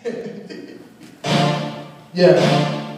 yeah.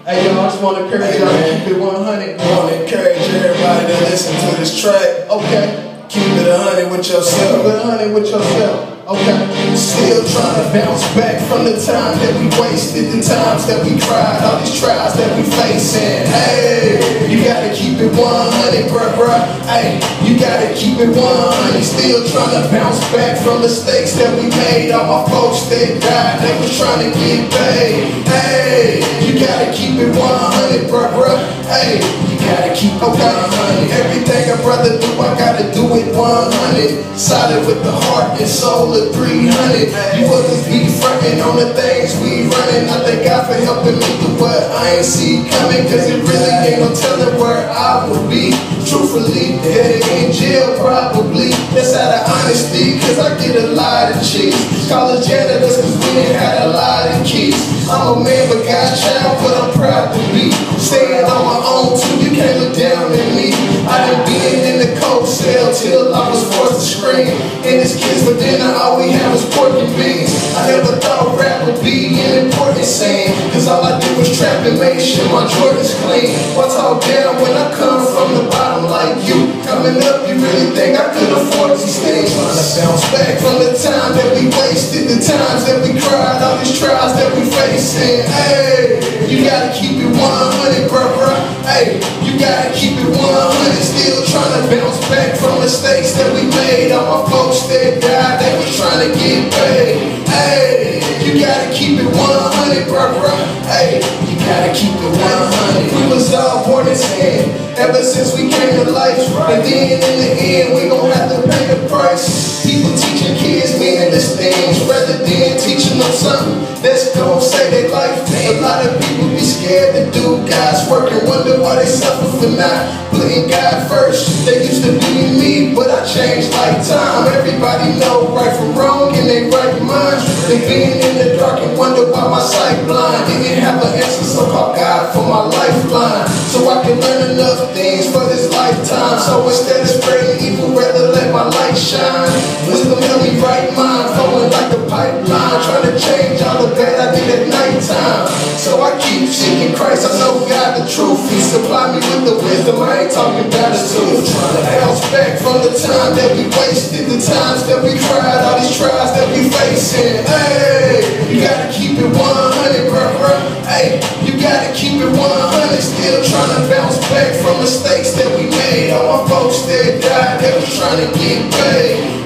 Hey, yo, I just want to encourage y'all to keep it 100. I want to encourage everybody to listen to this track. Okay. Keep it 100 with yourself. Keep it 100 with yourself. Okay. Still trying to bounce back from the time that we wasted, the times that we cried, all these trials that we facing. Hey, you gotta keep it 100, bruh, bruh. Hey, you gotta keep it 100. Still trying to bounce back from mistakes that we made. All my folks that died, they was trying to get paid. Hey, you gotta keep it 100, bruh, bruh. Hey, you gotta keep it 100. Everything a brother do, I gotta do it 100. Solid with the heart and soul of 300. You others be frontin' on the things we running. I thank God for helping me through what I ain't see coming. Cause it really ain't no telling I be. Truthfully, dead in jail probably. That's out of honesty, cause I get a lot of cheese. College janitors, cause we didn't had a lot of keys. I'm a man, but God child, but I'm proud to be. Staying on my own too, you can't look down at me. I done been in the cold cell till I was forced to scream. And it's kids for dinner, all we had and make sure my clean. Why talk down when I come from the bottom like you? Coming up, you really think I could afford these things? Trying to bounce back from the time that we wasted, the times that we cried, all these trials that we facing. Hey, you gotta keep it 100, bruh, bruh. Hey, you gotta keep it 100. Still trying to bounce back from mistakes that we made. All my folks that died, they was trying to get paid. Keep it 100. We was all born in sin ever since we came to life. And then in the end, we gon' have to pay the price. People teaching kids meaningless things rather than teaching them something that's gon' save their life. A lot of people be scared to do God's work and wonder why they suffer for not putting God first. They used to be me, but I changed lifetime. Everybody know right from wrong in their right mind. They being in the dark and wonder why my sight blind. Call God for my lifeline. So I can learn enough things for this lifetime. So instead of spreading evil, rather let my light shine. Wisdom help me right mind, flowing like the pipeline. Trying to change all the bad I did at nighttime. So I keep seeking Christ. I know God the truth. He supply me with the wisdom. I ain't talking about it too. Trying to bounce back from the time that we wasted, the times that we cried, all these trials that we facing. Hey, trying to bounce back from mistakes that we made. All my folks that died, they was trying to get paid.